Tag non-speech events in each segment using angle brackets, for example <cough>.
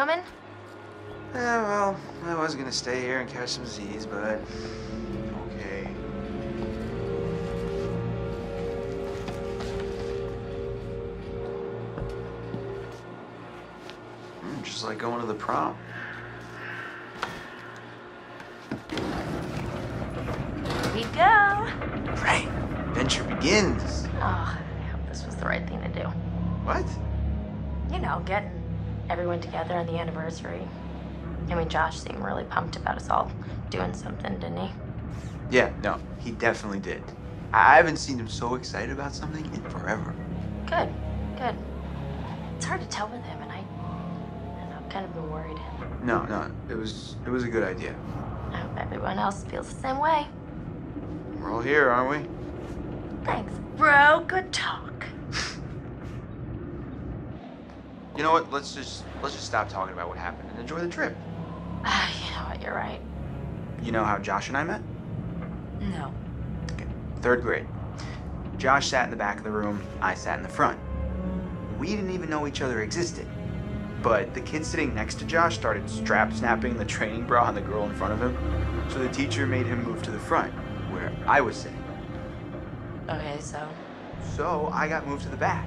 coming? Yeah, well, I was gonna stay here and catch some Z's, but okay. Mm, just like going to the prom. Here we go. Right. Adventure begins. Everyone together on the anniversary. I mean, Josh seemed really pumped about us all doing something, didn't he? Yeah, no, he definitely did. I haven't seen him so excited about something in forever. Good, good. It's hard to tell with him, and I, and I've kind of been worried. No, no, it was it was a good idea. I hope everyone else feels the same way. We're all here, aren't we? Thanks, bro. Good talk. You know what? Let's just let's just stop talking about what happened and enjoy the trip. <sighs> You know what? You're right. You know how Josh and I met? No. Okay. Third grade. Josh sat in the back of the room, I sat in the front. We didn't even know each other existed. But the kid sitting next to Josh started strap snapping the training bra on the girl in front of him. So the teacher made him move to the front, where I was sitting. Okay, so So I got moved to the back.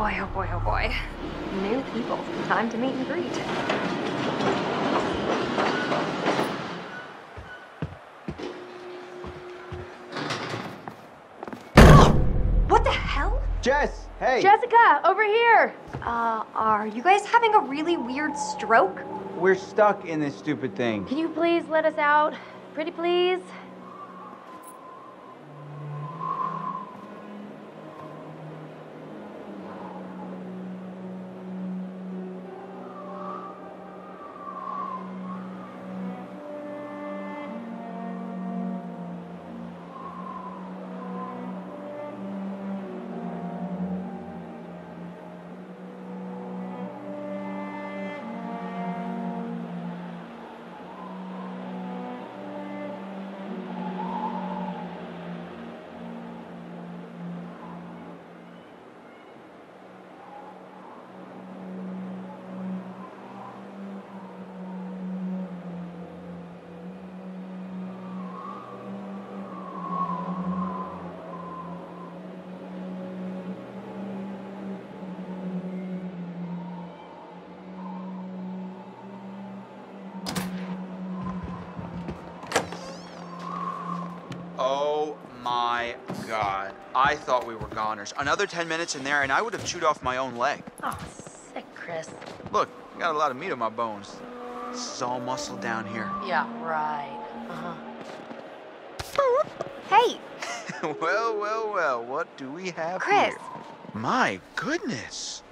Boy, oh boy, oh boy. New people. Time to meet and greet. <gasps> what the hell? Jess, hey. Jessica, over here. Uh, are you guys having a really weird stroke? We're stuck in this stupid thing. Can you please let us out? Pretty please? I thought we were goners. Another 10 minutes in there and I would have chewed off my own leg. Oh, sick, Chris. Look, I got a lot of meat on my bones. This is all muscle down here. Yeah, right. Uh-huh. Hey, <laughs> well, well, well, what do we have Chris. here? My goodness.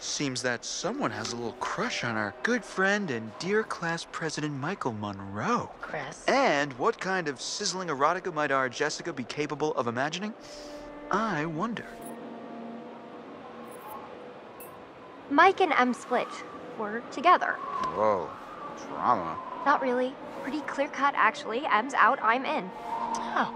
Seems that someone has a little crush on our good friend and dear class president Michael Munroe. Chris. And what kind of sizzling erotica might our Jessica be capable of imagining? I wonder. Mike and Em split. We're together. Whoa, drama. Not really. Pretty clear cut, actually. Em's out, I'm in. Oh.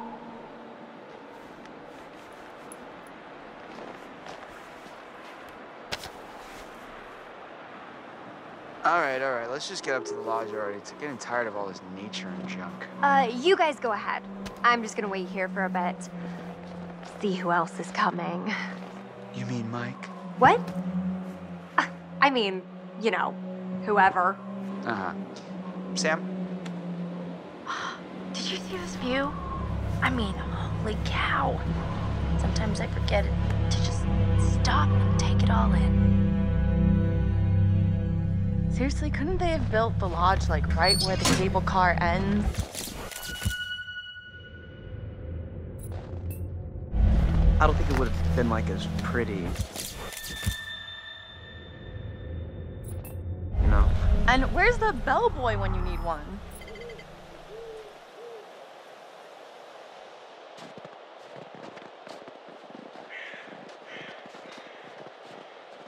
All right, all right, let's just get up to the lodge already. It's getting tired of all this nature and junk. Uh, you guys go ahead. I'm just gonna wait here for a bit. See who else is coming. You mean Mike? What? Uh, I mean, you know, whoever. Uh huh. Sam? Did you see this view? I mean, holy cow. Sometimes I forget to just stop and take it all in. Seriously, couldn't they have built the lodge like right where the cable car ends? I don't think it would have been like as pretty. You know? And where's the bellboy when you need one?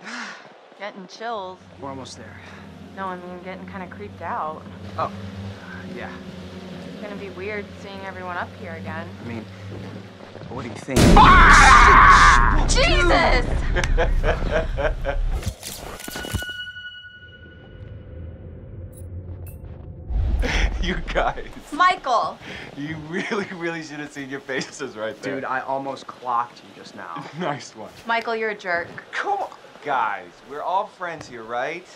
<sighs> Getting chills. We're almost there. No, I mean getting kind of creeped out. Oh, yeah. It's gonna be weird seeing everyone up here again. I mean, what do you think? Jesus! <laughs> you guys, Michael! you really, really should have seen your faces right there. Dude, I almost clocked you just now. <laughs> nice one. Michael, you're a jerk. Come on. Guys, we're all friends here, right?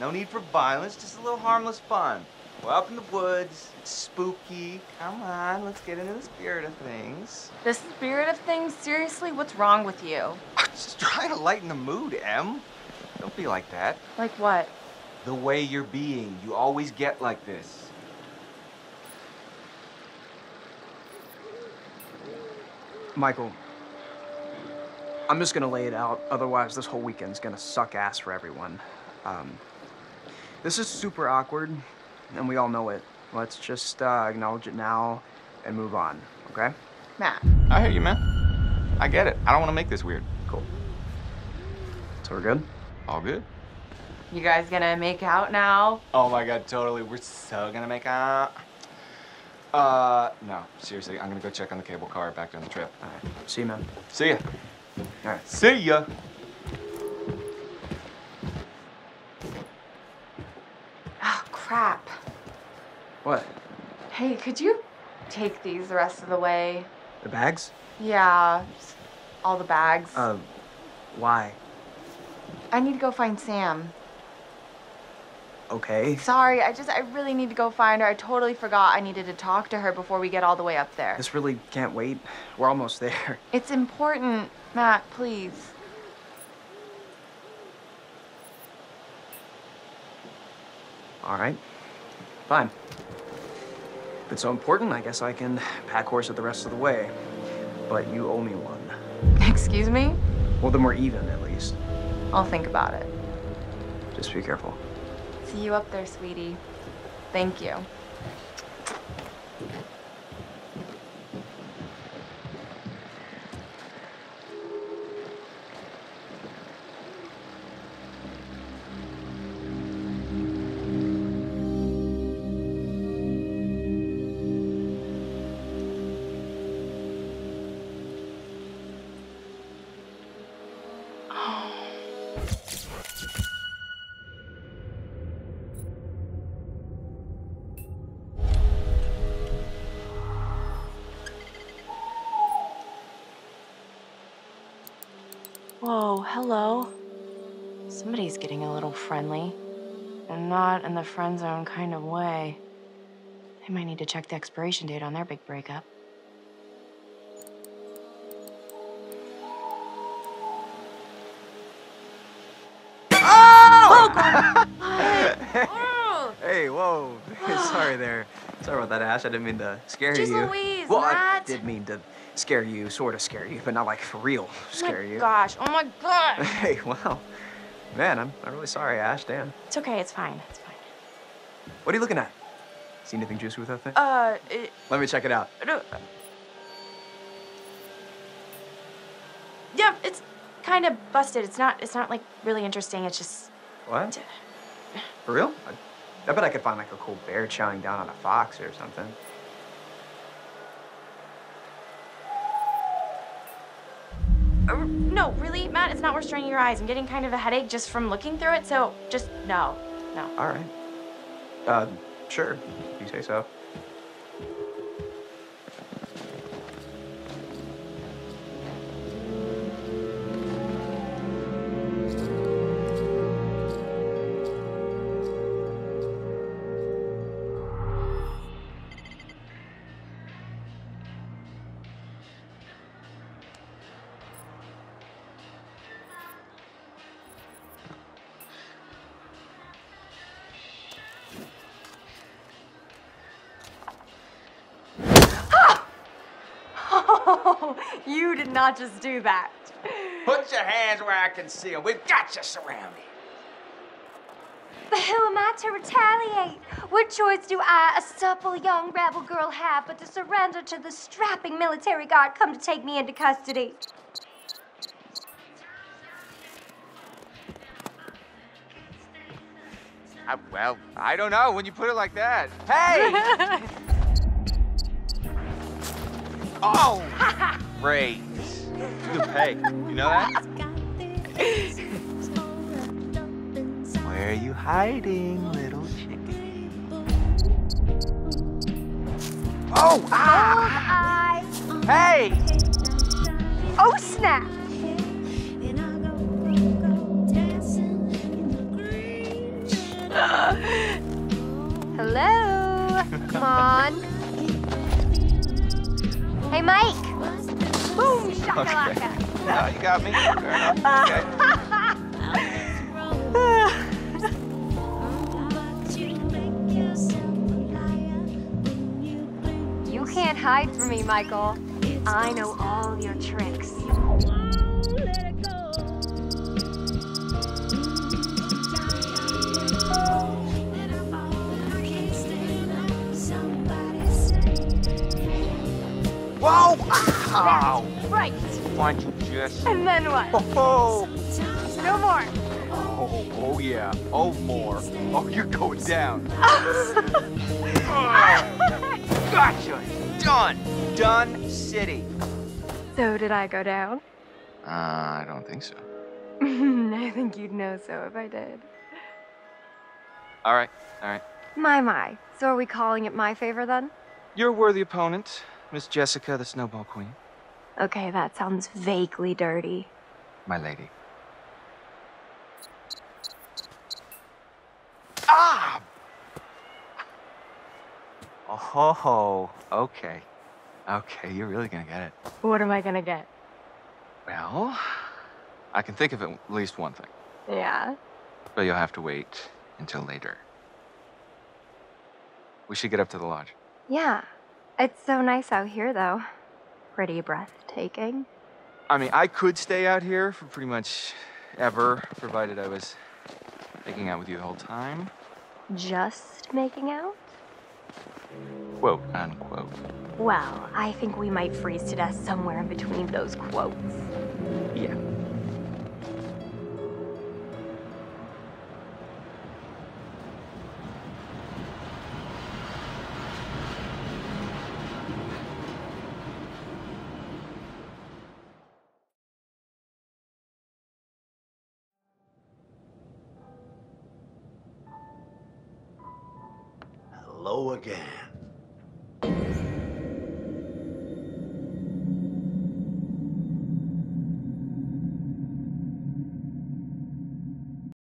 No need for violence, just a little harmless fun. We're up in the woods, it's spooky. Come on, let's get into the spirit of things. The spirit of things, seriously, what's wrong with you? I'm just trying to lighten the mood, Em. Don't be like that. Like what? The way you're being, you always get like this. Michael, I'm just gonna lay it out. Otherwise, this whole weekend's gonna suck ass for everyone. Um, this is super awkward, and we all know it. Let's just uh, acknowledge it now and move on, okay? Matt. I hear you, man. I get it. I don't want to make this weird. Cool. So we're good? All good? You guys gonna make out now? Oh my god, totally. We're so gonna make out. Uh, no, seriously, I'm gonna go check on the cable car back down the trip. All right. See you, man. See ya. All right. See ya. Oh, crap. What? Hey, could you take these the rest of the way? The bags? Yeah, all the bags. Uh, why? I need to go find Sam. Okay. Sorry, I just, I really need to go find her. I totally forgot I needed to talk to her before we get all the way up there. This really can't wait. We're almost there. <laughs> It's important, Matt, please. All right. Fine. If it's so important, I guess I can pack horse it the rest of the way. But you owe me one. <laughs> Excuse me? Well, then we're even, at least. I'll think about it. Just be careful. See you up there, sweetie. Thank you. Whoa, hello. Somebody's getting a little friendly. And not in the friend zone kind of way. They might need to check the expiration date on their big breakup. Oh! oh hey, whoa. <gasps> <laughs> Sorry there. Sorry about that, Ash. I didn't mean to scare Jeez you. Louise, well, I Matt. did mean to scare you, sort of scare you, but not like for real scare oh my you. gosh, oh my god! <laughs> Hey, wow. Man, I'm, I'm really sorry, Ash. Damn. It's okay, it's fine, it's fine. What are you looking at? See anything juicy with that thing? Uh, it, Let me check it out. no. Yeah, it's Kind of busted. It's not it's not like really interesting. It's just What? For real? I, I bet I could find like a cool bear chowing down on a fox or something. Really, Matt, it's not worth straining your eyes. I'm getting kind of a headache just from looking through it, so just no. No. All right. Uh, sure. You say so. You did not just do that. Put your hands where I can see them. We've got you surrounded. But who am I to retaliate? What choice do I, a supple young rebel girl, have but to surrender to the strapping military guard come to take me into custody? I, well, I don't know when you put it like that. Hey! <laughs> oh! <laughs> Great. Good pay. You know that? Where are you hiding, little chicken? Oh! Ah! Hey! Oh, snap! Hello? Come on. <laughs> Hey, Mike! Boom! Shakalaka! <laughs> No, you got me. Uh, okay. <laughs> You can't hide from me, Michael. I know all your tricks. Ow! Right. Why don't you just... And then what? Oh, No more. oh, oh yeah. Oh, more. Oh, you're going down. <laughs> <laughs> Gotcha. Done. Done city. So did I go down? Uh, I don't think so. <laughs> I think you'd know so if I did. All right, all right. My, my. So are we calling it my favor then? You're a worthy opponent, Miss Jessica, the Snowball Queen. Okay, that sounds vaguely dirty. My lady. Ah! Oh, okay. Okay, you're really gonna get it. What am I gonna get? Well, I can think of at least one thing, Yeah. but you'll have to wait until later. We should get up to the lodge. Yeah. It's so nice out here, though. Pretty breathtaking. I mean, I could stay out here for pretty much ever, provided I was making out with you the whole time. Just making out? Quote unquote. Well, I think we might freeze to death somewhere in between those quotes. Yeah. Hello again.